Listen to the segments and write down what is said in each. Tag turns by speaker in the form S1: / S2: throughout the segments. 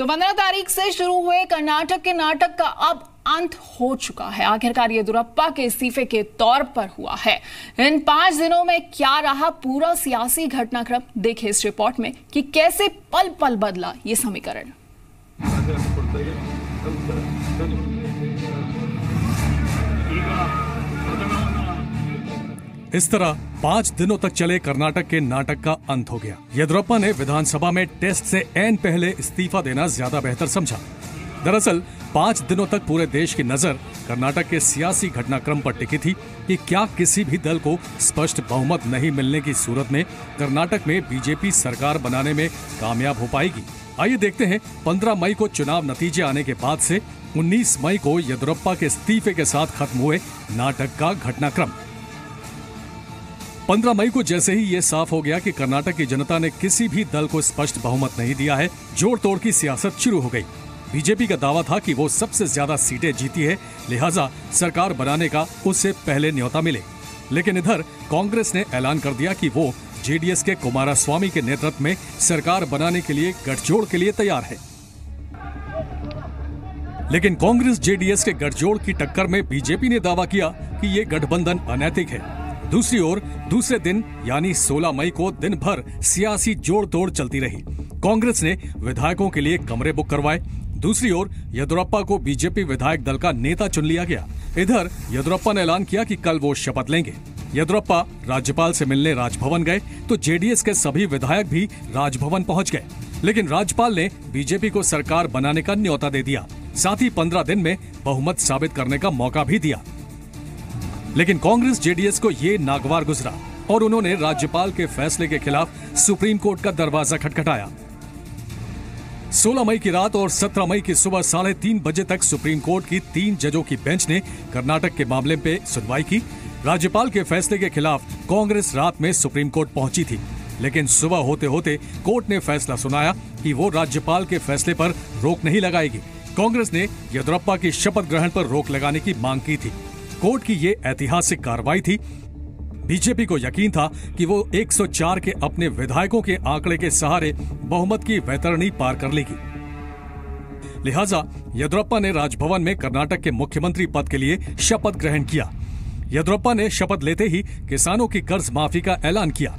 S1: तो पंद्रह तारीख से शुरू हुए कर्नाटक के नाटक का अब अंत हो चुका है। आखिरकार येदुरप्पा के इस्तीफे के तौर पर हुआ है। इन पाँच दिनों में क्या रहा पूरा सियासी घटनाक्रम? देखे इस रिपोर्ट में कि कैसे पल पल बदला ये समीकरण।
S2: इस तरह पाँच दिनों तक चले कर्नाटक के नाटक का अंत हो गया। येदुरप्पा ने विधानसभा में टेस्ट से एन पहले इस्तीफा देना ज़्यादा बेहतर समझा। दरअसल, पाँच दिनों तक पूरे देश की नज़र कर्नाटक के सियासी घटनाक्रम पर टिकी थी कि क्या किसी भी दल को स्पष्ट बहुमत नहीं मिलने की सूरत में कर्नाटक में बीजेपी सरकार बनाने में कामयाब हो पाएगी। आइए देखते हैं 15 मई को चुनाव नतीजे आने के बाद से 19 मई को येदुरप्पा के इस्तीफे के साथ खत्म हुए नाटक का घटनाक्रम। 15 मई को जैसे ही ये साफ़ हो गया कि कर्नाटक की जनता ने किसी भी दल को स्पष्ट बहुमत नहीं दिया है जोड़ तोड़ की सियासत शुरू हो गई। बीजेपी का दावा था कि वो सबसे ज़्यादा सीटें जीती है, लिहाजा सरकार बनाने का उससे पहले न्योता मिले। लेकिन इधर कांग्रेस ने ऐलान कर दिया कि वो जेडीएस के कुमारा स्वामी के नेतृत्व में सरकार बनाने के लिए गठजोड़ के लिए तैयार है। लेकिन कांग्रेस जेडीएस के गठजोड़ की टक्कर में बीजेपी ने दावा किया कि ये गठबंधन अनैतिक है। दूसरी ओर, दूसरे दिन, यानी 16 मई को दिन भर सियासी जोड़ तोड़ चलती रही। कांग्रेस ने विधायकों के लिए कमरे बुक करवाए। दूसरी ओर, येदुरप्पा को बीजेपी विधायक दल का नेता चुन लिया गया। इधर, येदुरप्पा ने ऐलान किया कि कल वो शपथ लेंगे। येदुरप्पा राज्यपाल से मिलने राजभवन गए तो जेडीएस के सभी विधायक भी राजभवन पहुँच गए। लेकिन राज्यपाल ने बीजेपी को सरकार बनाने का न्योता दे दिया। साथ ही पंद्रह दिन में बहुमत साबित करने का मौका भी दिया। लेकिन कांग्रेस जेडीएस को ये नागवार गुजरा और उन्होंने राज्यपाल के फैसले के खिलाफ सुप्रीम कोर्ट का दरवाज़ा खटखटाया। 16 मई की रात और 17 मई की सुबह साढ़े तीन बजे तक सुप्रीम कोर्ट की तीन जजों की बेंच ने कर्नाटक के मामले पे सुनवाई की। राज्यपाल के फैसले के खिलाफ कांग्रेस रात में सुप्रीम कोर्ट पहुँची थी, लेकिन सुबह होते होते कोर्ट ने फैसला सुनाया कि वो राज्यपाल के फैसले पर रोक नहीं लगाएगी। कांग्रेस ने येदुरप्पा की शपथ ग्रहण पर रोक लगाने की मांग की थी। कोर्ट की ये ऐतिहासिक कार्रवाई थी। बीजेपी को यकीन था कि वो 104 के अपने विधायकों के आंकड़े के सहारे बहुमत की वैतरणी पार कर लेगी। लिहाजा येदुरप्पा ने राजभवन में कर्नाटक के मुख्यमंत्री पद के लिए शपथ ग्रहण किया। येदुरप्पा ने शपथ लेते ही किसानों की कर्ज माफ़ी का ऐलान किया।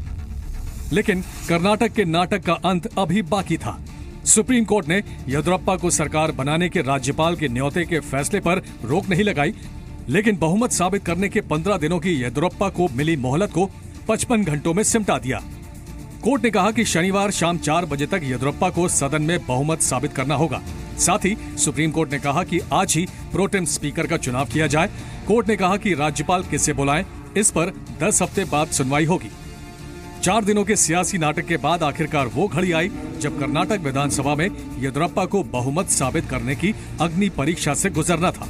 S2: लेकिन कर्नाटक के नाटक का अंत अभी बाकी था। सुप्रीम कोर्ट ने येदुरप्पा को सरकार बनाने के राज्यपाल के न्योते के फैसले पर रोक नहीं लगाई लेकिन बहुमत साबित करने के पंद्रह दिनों की येदुरप्पा को मिली मोहलत को पचपन घंटों में सिमटा दिया। कोर्ट ने कहा कि शनिवार शाम चार बजे तक येदुरप्पा को सदन में बहुमत साबित करना होगा। साथ ही सुप्रीम कोर्ट ने कहा कि आज ही प्रोटेम स्पीकर का चुनाव किया जाए। कोर्ट ने कहा कि राज्यपाल किसे बुलाएँ, इस पर दस हफ़्ते बाद सुनवाई होगी। चार दिनों के सियासी नाटक के बाद आखिरकार वो घड़ी आई, जब कर्नाटक विधानसभा में येदुरप्पा को बहुमत साबित करने की अग्नि परीक्षा से गुजरना था।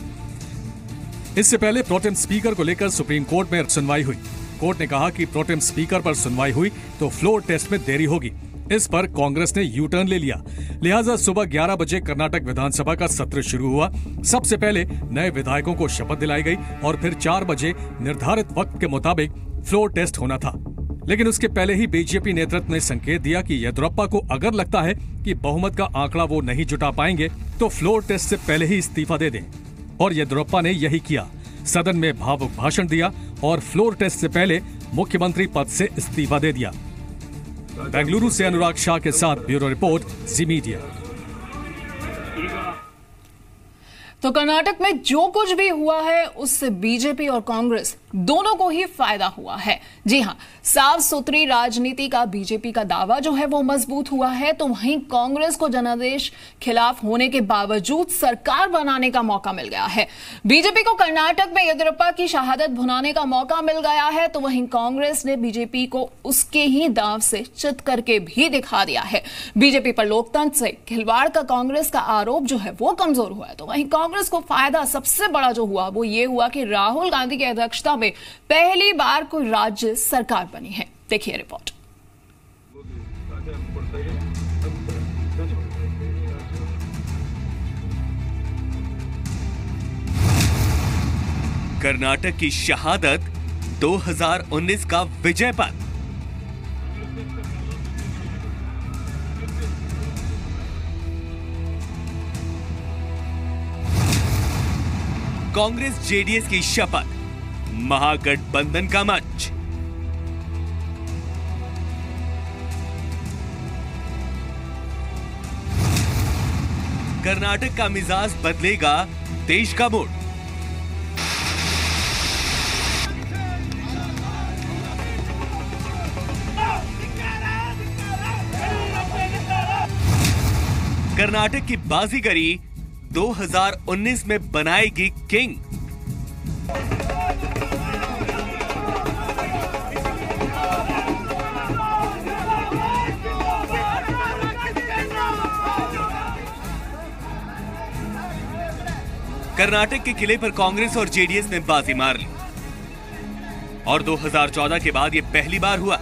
S2: इससे पहले प्रोटेम स्पीकर को लेकर सुप्रीम कोर्ट में सुनवाई हुई। कोर्ट ने कहा कि प्रोटेम स्पीकर पर सुनवाई हुई तो फ्लोर टेस्ट में देरी होगी। इस पर कांग्रेस ने यू टर्न ले लिया। लिहाजा सुबह 11 बजे कर्नाटक विधानसभा का सत्र शुरू हुआ। सबसे पहले नए विधायकों को शपथ दिलाई गई और फिर 4 बजे निर्धारित वक्त के मुताबिक फ्लोर टेस्ट होना था। लेकिन उसके पहले ही बीजेपी नेतृत्व ने संकेत दिया कि येदुरप्पा को अगर लगता है कि बहुमत का आंकड़ा वो नहीं जुटा पाएँगे तो फ्लोर टेस्ट से पहले ही इस्तीफा दे दें। और येदुरप्पा ने यही किया। सदन में भावुक भाषण दिया और फ्लोर टेस्ट से पहले मुख्यमंत्री पद से इस्तीफा दे दिया। बेंगलुरु से अनुराग शाह के साथ ब्यूरो रिपोर्ट, जी मीडिया।
S1: तो कर्नाटक में जो कुछ भी हुआ है, उससे बीजेपी और कांग्रेस दोनों को ही फ़ायदा हुआ है। जी हाँ, साफ़ सुथरी राजनीति का बीजेपी का दावा जो है वो मज़बूत हुआ है तो वहीं कांग्रेस को जनादेश खिलाफ होने के बावजूद सरकार बनाने का मौका मिल गया है। बीजेपी को कर्नाटक में येदुरप्पा की शहादत भुनाने का मौका मिल गया है तो वहीं कांग्रेस ने बीजेपी को उसके ही दाव से चित करके भी दिखा दिया है। बीजेपी पर लोकतंत्र से खिलवाड़ का कांग्रेस का आरोप जो है वो कमज़ोर हुआ है तो वहीं कांग्रेस को फ़ायदा सबसे बड़ा जो हुआ, वो ये हुआ कि राहुल गांधी की अध्यक्षता में पहली बार कोई राज्य सरकार बनी है। देखिए रिपोर्ट।
S3: कर्नाटक की शहादत 2019 का विजय पथ। कांग्रेस जेडीएस की शपथ। महागठबंधन का मंच। कर्नाटक का मिजाज बदलेगा, देश का मूड। कर्नाटक की बाजीगरी 2019 में बनाएगी किंग। कर्नाटक के किले पर कांग्रेस और जेडीएस ने बाजी मार ली। और 2014 के बाद यह पहली बार हुआ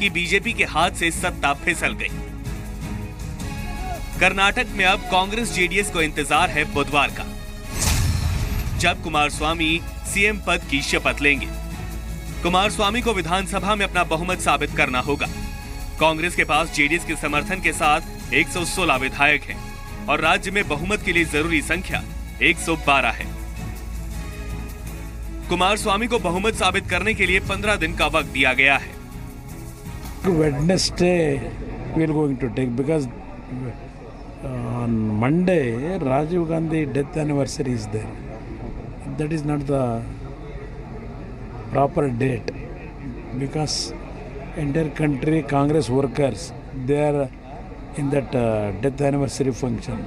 S3: कि बीजेपी के हाथ से सत्ता फिसल गई। कर्नाटक में अब कांग्रेस जेडीएस को इंतज़ार है बुधवार का। जब कुमार स्वामी सीएम पद की शपथ लेंगे कुमार स्वामी को विधानसभा में अपना बहुमत साबित करना होगा। कांग्रेस के पास जेडीएस के समर्थन के साथ 116 विधायक हैं और राज्य में बहुमत के लिए ज़रूरी संख्या 112 है। कुमार स्वामी को बहुमत साबित करने के लिए 15 दिन का वक्त दिया गया है।
S4: on Monday Rajiv Gandhi death anniversary is there. That is not the proper date because entire country Congress workers they are in that uh, death anniversary function.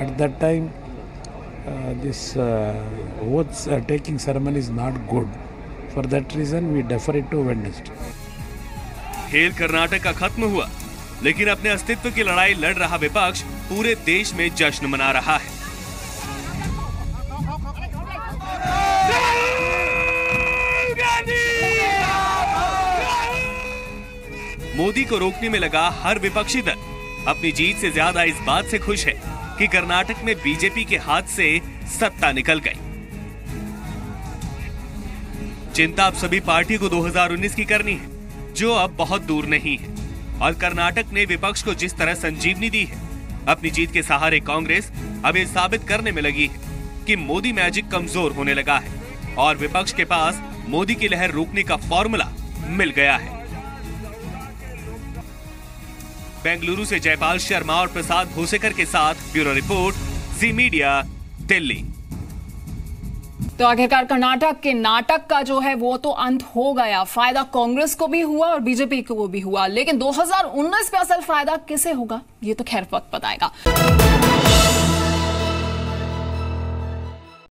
S4: At that time, uh, this uh, oath uh, taking ceremony is not good. For that reason, we defer it to Wednesday.
S3: खेल कर्नाटक का खत्म हुआ लेकिन अपने अस्तित्व की लड़ाई लड़ रहा विपक्ष पूरे देश में जश्न मना रहा है। मोदी को रोकने में लगा हर विपक्षी दल। अपनी जीत से ज़्यादा इस बात से खुश है कि कर्नाटक में बीजेपी के हाथ से सत्ता निकल गई। चिंता अब सभी पार्टी को 2019 की करनी है, जो अब बहुत दूर नहीं है। और कर्नाटक ने विपक्ष को जिस तरह संजीवनी दी है, अपनी जीत के सहारे कांग्रेस अब ये साबित करने में लगी है कि मोदी मैजिक कमज़ोर होने लगा है और विपक्ष के पास मोदी की लहर रोकने का फॉर्मूला मिल गया है। बेंगलुरु से जयपाल शर्मा और प्रसाद भोसेकर के साथ bureau report, Zee media, Delhi.
S1: तो आखिरकार कर्नाटक के नाटक का जो है वो तो अंत हो गया। फ़ायदा कांग्रेस को भी हुआ और बीजेपी को भी हुआ। लेकिन 2019 पे असल फ़ायदा किसे होगा? ये तो खैर वक्त बताएगा।